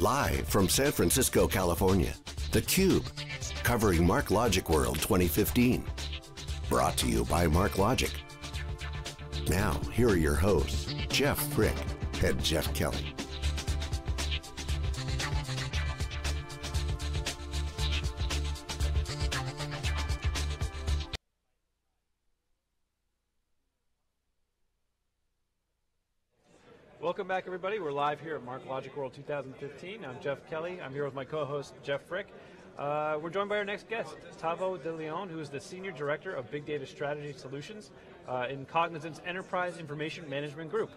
Live from San Francisco, California, theCUBE, covering MarkLogic World 2015. Brought to you by MarkLogic. Now, here are your hosts, Jeff Frick and Jeff Kelly. Welcome back, everybody. We're live here at MarkLogic World 2015. I'm Jeff Kelly. I'm here with my co-host, Jeff Frick. Uh, we're joined by our next guest, Tavo De Leon, who is the Senior Director of Big Data Strategy Solutions uh, in Cognizant's Enterprise Information Management Group.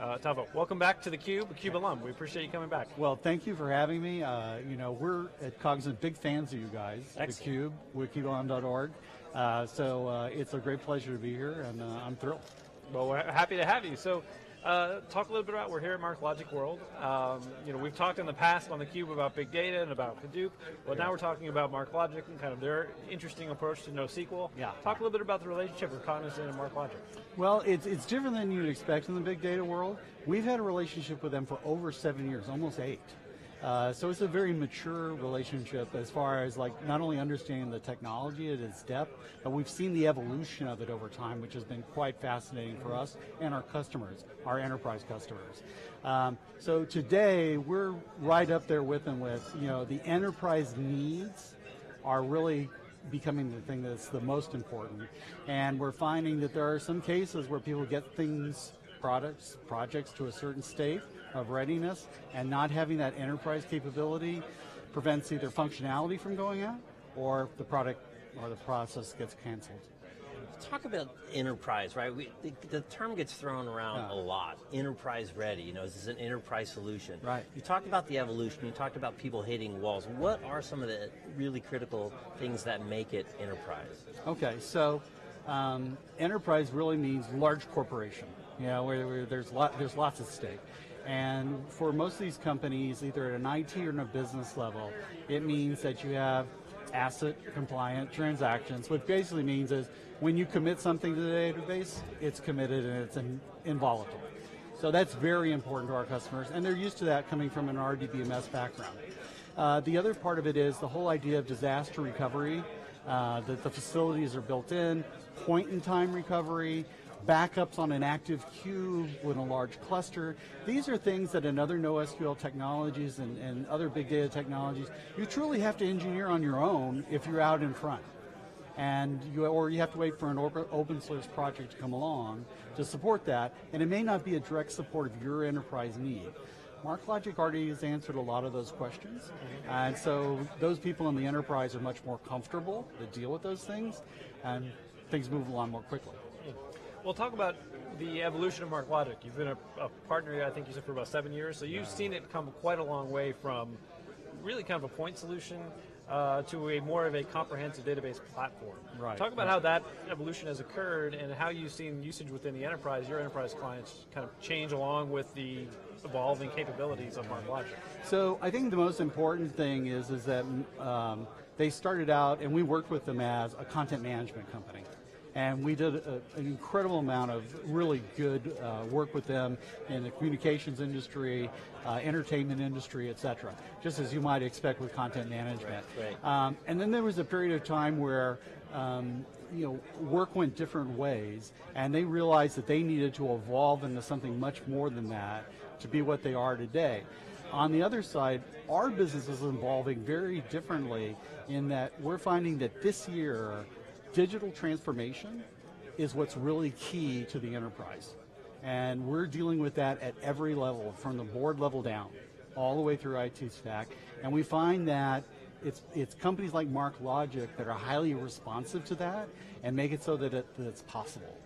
Uh, Tavo, welcome back to theCUBE, a CUBE alum. We appreciate you coming back. Well, thank you for having me. Uh, you know, we're at Cognizant big fans of you guys, Excellent. theCUBE, Wikibon.org. Uh, so uh, it's a great pleasure to be here, and uh, I'm thrilled. Well, we're happy to have you. So, uh, talk a little bit about, we're here at MarkLogic World. Um, you know, we've talked in the past on the cube about big data and about Hadoop, but now we're talking about MarkLogic and kind of their interesting approach to NoSQL. Yeah. Talk a little bit about the relationship with Cognizant and MarkLogic. Well, it's, it's different than you'd expect in the big data world. We've had a relationship with them for over seven years, almost eight. Uh, so it's a very mature relationship as far as like not only understanding the technology at its depth, but we've seen the evolution of it over time, which has been quite fascinating for us and our customers, our enterprise customers. Um, so today we're right up there with them with you know the enterprise needs are really becoming the thing that's the most important. And we're finding that there are some cases where people get things, products, projects to a certain state of readiness and not having that enterprise capability prevents either functionality from going out or the product or the process gets canceled. Talk about enterprise, right? We, the, the term gets thrown around Yeah. a lot. Enterprise ready, you know, this is an enterprise solution. Right. You talked about the evolution, you talked about people hitting walls. What are some of the really critical things that make it enterprise? Okay, so um, enterprise really means large corporation. You know, where, where there's lot, there's lots at stake. And for most of these companies, either at an IT or in a business level, it means that you have ACID compliant transactions, which basically means is when you commit something to the database, it's committed and it's in, involatile. So that's very important to our customers, and they're used to that coming from an RDBMS background. Uh, the other part of it is the whole idea of disaster recovery, uh, that the facilities are built in, point in time recovery, backups on an active queue with a large cluster. These are things that in other NoSQL technologies and, and other big data technologies, you truly have to engineer on your own if you're out in front and you, or you have to wait for an open open source project to come along to support that, and it may not be a direct support of your enterprise need. MarkLogic already has answered a lot of those questions, and so those people in the enterprise are much more comfortable to deal with those things, and things move along more quickly. Well, talk about the evolution of Mark MarkLogic. You've been a, a partner, I think you said, for about seven years, so you've seen it come quite a long way from really kind of a point solution uh, to a more of a comprehensive database platform. Right. Talk about how that evolution has occurred and how you've seen usage within the enterprise, your enterprise clients kind of change along with the evolving capabilities of Mark MarkLogic. So I think the most important thing is is that um, they started out, and we worked with them as a content management company. And we did a, an incredible amount of really good uh, work with them in the communications industry, uh, entertainment industry, et cetera, just as you might expect with content management. Right, right. Um, and then there was a period of time where um, you know work went different ways, and they realized that they needed to evolve into something much more than that to be what they are today. On the other side, our business is evolving very differently in that we're finding that this year, digital transformation is what's really key to the enterprise. And we're dealing with that at every level, from the board level down, all the way through IT stack. And we find that it's, it's companies like MarkLogic that are highly responsive to that and make it so that, it, that it's possible.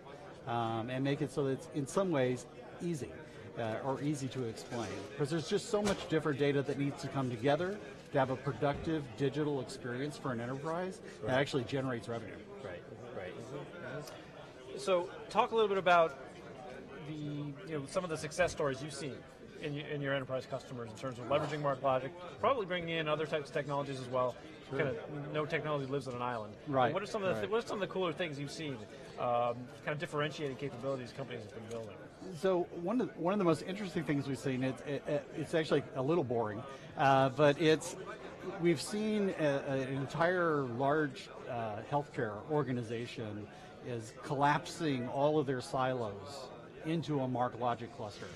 Um, and make it so that it's in some ways easy uh, or easy to explain. Because there's just so much different data that needs to come together to have a productive digital experience for an enterprise that actually generates revenue. So, talk a little bit about the you know some of the success stories you've seen in, your- in your enterprise customers in terms of leveraging MarkLogic, probably bringing in other types of technologies as well. Kind of no technology lives on an island. Right, What are some of the right. what are some of the cooler things you've seen? Um, kind of differentiating capabilities companies have been building. so one of the, one of the most interesting things we've seen it's it, it's actually a little boring, uh, but it's we've seen a, an entire large uh, healthcare organization is collapsing all of their silos into a MarkLogic cluster.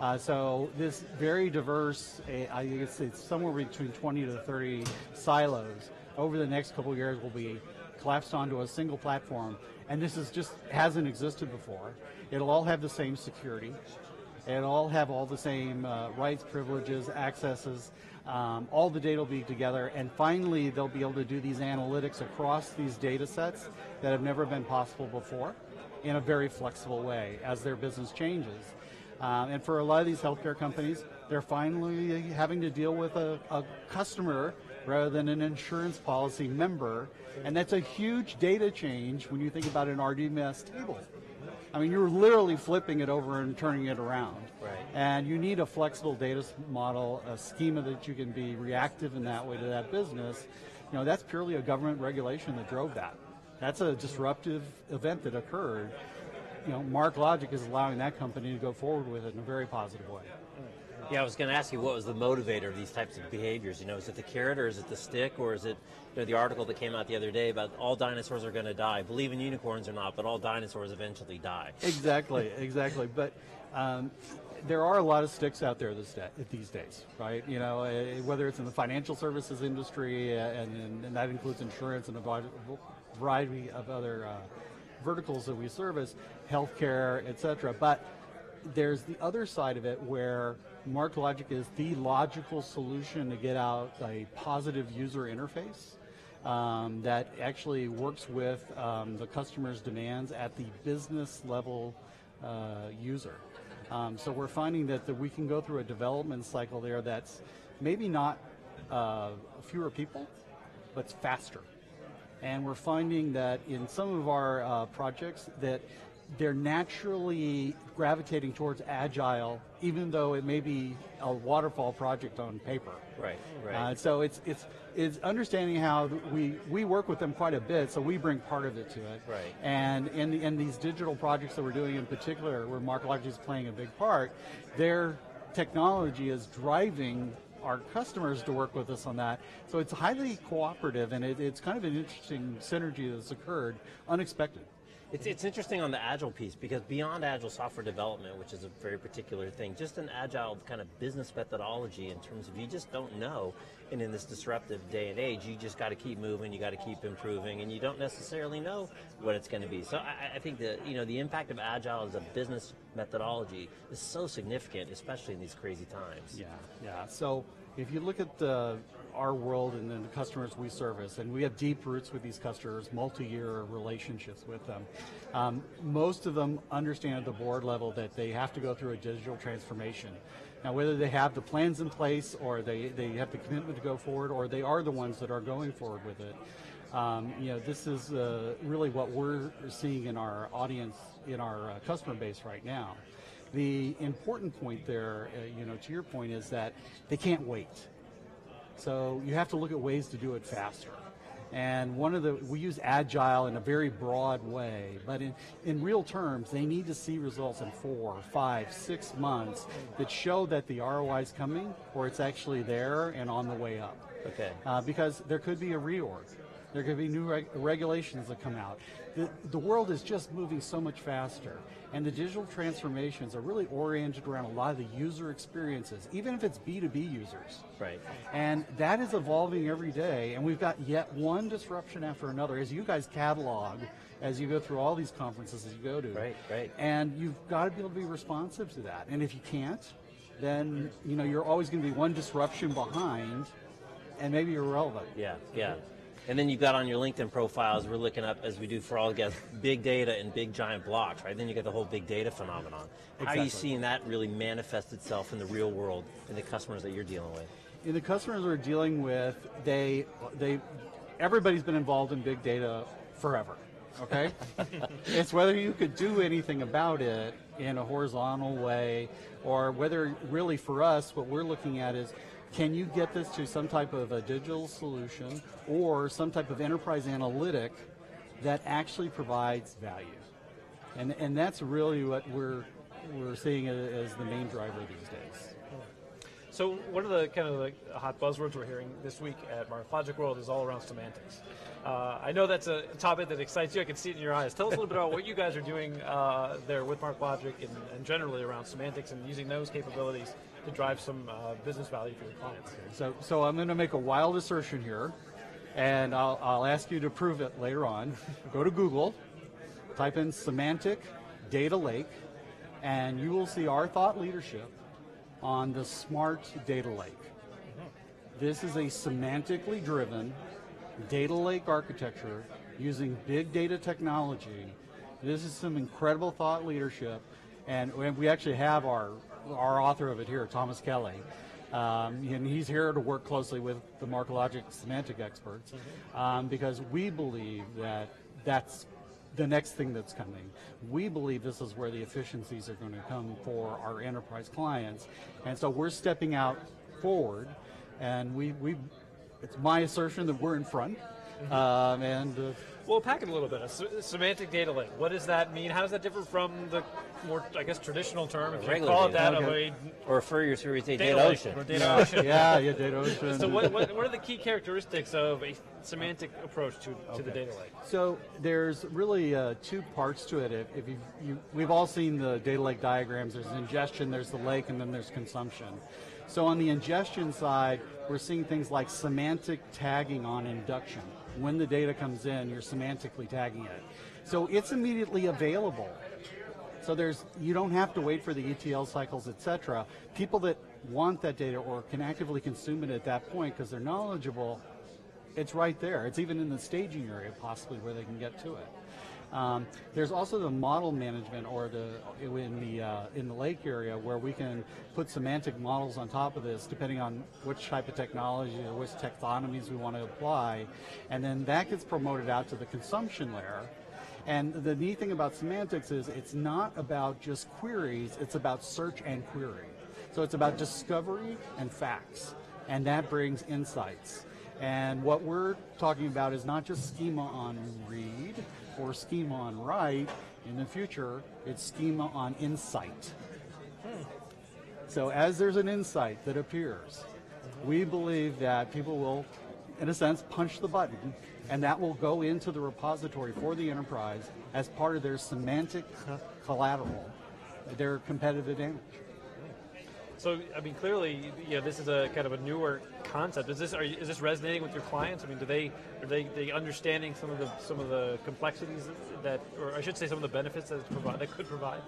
Uh, so this very diverse, uh, I guess it's somewhere between 20 to 30 silos over the next couple of years will be collapsed onto a single platform. And this is just hasn't existed before. It'll all have the same security. It'll all have all the same uh, rights, privileges, accesses. Um, all the data will be together, and finally they'll be able to do these analytics across these data sets that have never been possible before in a very flexible way as their business changes. Um, and for a lot of these healthcare companies, they're finally having to deal with a, a customer rather than an insurance policy member. And that's a huge data change when you think about an RDMS table. I mean, you're literally flipping it over and turning it around. Right. And you need a flexible data model, a schema that you can be reactive in that way to that business. You know, that's purely a government regulation that drove that. That's a disruptive event that occurred you know, MarkLogic is allowing that company to go forward with it in a very positive way. Yeah, I was going to ask you what was the motivator of these types of behaviors. You know, is it the carrot or is it the stick or is it you know, the article that came out the other day about all dinosaurs are going to die? Believe in unicorns or not, but all dinosaurs eventually die. Exactly, exactly. But um, there are a lot of sticks out there this day, these days, right? You know, uh, whether it's in the financial services industry, uh, and, and, that includes insurance and a variety of other uh, verticals that we service, healthcare, et cetera. But there's the other side of it where MarkLogic is the logical solution to get out a positive user interface um, that actually works with um, the customer's demands at the business level uh, user. Um, so we're finding that, that we can go through a development cycle there that's maybe not uh, fewer people, but faster. And we're finding that in some of our uh, projects that they're naturally gravitating towards agile, even though it may be a waterfall project on paper. Right, right. Uh, so it's it's it's understanding how we we work with them quite a bit, so we bring part of it to it. Right. And in the, in these digital projects that we're doing in particular, where MarkLogic is playing a big part, their technology is driving our customers to work with us on that. So it's highly cooperative, and it, it's kind of an interesting synergy that's occurred, unexpected. It's, it's interesting on the agile piece because beyond agile software development, which is a very particular thing, just an agile kind of business methodology in terms of you just don't know. And in this disruptive day and age, you just got to keep moving, you got to keep improving, and you don't necessarily know what it's going to be. So I, I think that you know the impact of agile as a business methodology is so significant, especially in these crazy times. Yeah, yeah. So if you look at the, our world and then the customers we service, and we have deep roots with these customers, multi-year relationships with them. Um, most of them understand at the board level that they have to go through a digital transformation. Now, whether they have the plans in place or they, they have the commitment to go forward or they are the ones that are going forward with it, um, you know, this is uh, really what we're seeing in our audience, in our uh, customer base right now. The important point there, uh, you know, to your point, is that they can't wait. So you have to look at ways to do it faster. And one of the, we use agile in a very broad way, but in, in real terms, they need to see results in four, five, six months that show that the ROI is coming or it's actually there and on the way up. Okay. Uh, because there could be a reorg. There could be new reg- regulations that come out. The, the world is just moving so much faster. And the digital transformations are really oriented around a lot of the user experiences, even if it's B2B users. Right. And that is evolving every day. And we've got yet one disruption after another. As you guys catalog, as you go through all these conferences as you go to. Right, right. And you've got to be able to be responsive to that. And if you can't, then you know you're always going to be one disruption behind, and maybe you're irrelevant. Yeah, yeah. And then you've got on your LinkedIn profiles, we're looking up, as we do for all guests, big data and big giant blocks, right? Then you get the whole big data phenomenon. Exactly. How are you seeing that really manifest itself in the real world in the customers that you're dealing with? In the customers we're dealing with, they, they, everybody's been involved in big data forever. Okay, it's whether you could do anything about it in a horizontal way, or whether really for us, what we're looking at is can you get this to some type of a digital solution or some type of enterprise analytic that actually provides value? And, and that's really what we're we're seeing as the main driver these days. So one of the kind of the hot buzzwords we're hearing this week at MarkLogic World is all around semantics. Uh, I know that's a topic that excites you. I can see it in your eyes. Tell us a little bit about what you guys are doing uh, there with MarkLogic and, and, generally around semantics and using those capabilities to drive some uh, business value for your clients. So, so I'm going to make a wild assertion here, and I'll, I'll ask you to prove it later on. Go to Google, type in semantic data lake, and you will see our thought leadership on the smart data lake. This is a semantically driven data lake architecture using big data technology. This is some incredible thought leadership, and we actually have our our author of it here, Thomas Kelly. Um, and he's here to work closely with the MarkLogic semantic experts um, because we believe that that's the next thing that's coming. We believe this is where the efficiencies are going to come for our enterprise clients. And so we're stepping out forward, and we, we it's my assertion that we're in front. Mm-hmm. Um, and uh, well, pack it a little bit. A semantic data lake. What does that mean? How does that differ from the more, I guess, traditional term, if you call it that, okay. or refer your to data, data ocean. Or data yeah. ocean. yeah, yeah, data ocean. So, what, what, what, are the key characteristics of a semantic approach to, okay. to the data lake? So, there's really uh, two parts to it. If, if you, we've all seen the data lake diagrams. There's ingestion, there's the lake, and then there's consumption. So, on the ingestion side, we're seeing things like semantic tagging on induction when the data comes in, you're semantically tagging it. So it's immediately available. So there's you don't have to wait for the ETL cycles, etc. People that want that data or can actively consume it at that point because they're knowledgeable, it's right there. It's even in the staging area possibly where they can get to it. Um, there's also the model management or the in the uh, in the lake area where we can put semantic models on top of this depending on which type of technology or which taxonomies we want to apply, and then that gets promoted out to the consumption layer. And the neat thing about semantics is it's not about just queries, it's about search and query. So it's about discovery and facts, and that brings insights. And what we're talking about is not just schema on read, or schema on write. In the future, it's schema on insight. So as there's an insight that appears, we believe that people will, in a sense, punch the button, and that will go into the repository for the enterprise as part of their semantic collateral, their competitive advantage. So, I mean, clearly, you know, this is a kind of a newer concept. Is this are, is this resonating with your clients? I mean, do they are they, they understanding some of the some of the complexities that, or I should say, some of the benefits that provide, that could provide?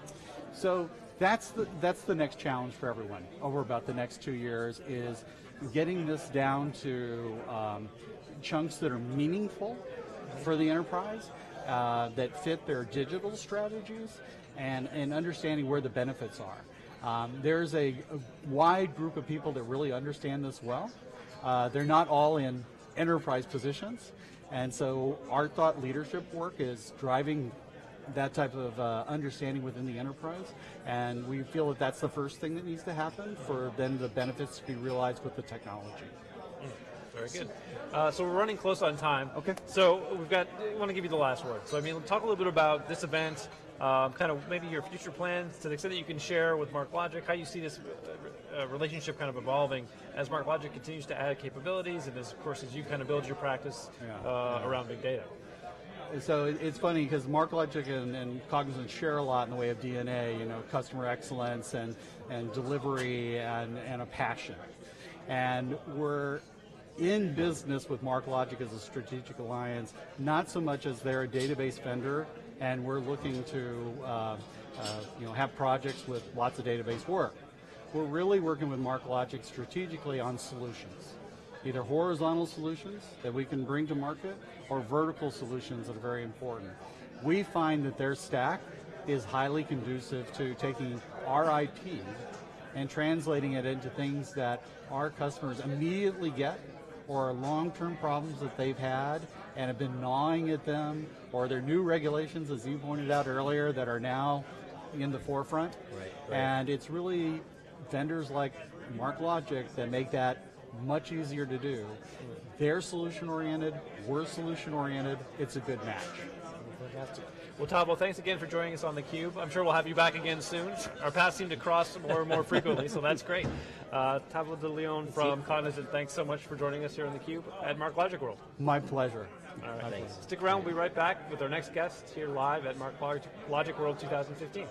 So that's the that's the next challenge for everyone over about the next two years is getting this down to um, chunks that are meaningful for the enterprise. Uh, that fit their digital strategies and, and understanding where the benefits are. Um, there's a, a, wide group of people that really understand this well. Uh, they're not all in enterprise positions, and so our thought leadership work is driving that type of uh, understanding within the enterprise, and we feel that that's the first thing that needs to happen for then the benefits to be realized with the technology. Very good. Uh, so we're running close on time. Okay. So we've got. I want to give you the last word. So I mean, talk a little bit about this event, um, kind of maybe your future plans to the extent that you can share with MarkLogic, how you see this uh, uh, relationship kind of evolving as MarkLogic continues to add capabilities, and as of course as you kind of build your practice yeah. Uh, yeah. around big data. So it's funny because MarkLogic and, and Cognizant share a lot in the way of DNA, you know, customer excellence and, and delivery and, and a passion. And we're in business with MarkLogic as a strategic alliance, not so much as they're a database vendor, and we're looking to uh, uh, you know have projects with lots of database work. We're really working with MarkLogic strategically on solutions, either horizontal solutions that we can bring to market or vertical solutions that are very important. We find that their stack is highly conducive to taking our IP and translating it into things that our customers immediately get or long-term problems that they've had and have been gnawing at them, or their new regulations, as you pointed out earlier, that are now in the forefront. Right, right. And it's really vendors like MarkLogic that make that much easier to do. They're solution oriented, we're solution oriented, it's a good match. Well, Tavo, thanks again for joining us on theCUBE. I'm sure we'll have you back again soon. Our paths seem to cross more and more frequently, so that's great. Uh, de Leon from Cognizant, thanks so much for joining us here on theCUBE at MarkLogic World. My pleasure. All right, Thanks. Stick around, we'll be right back with our next guest here live at Mark Logic World 2015.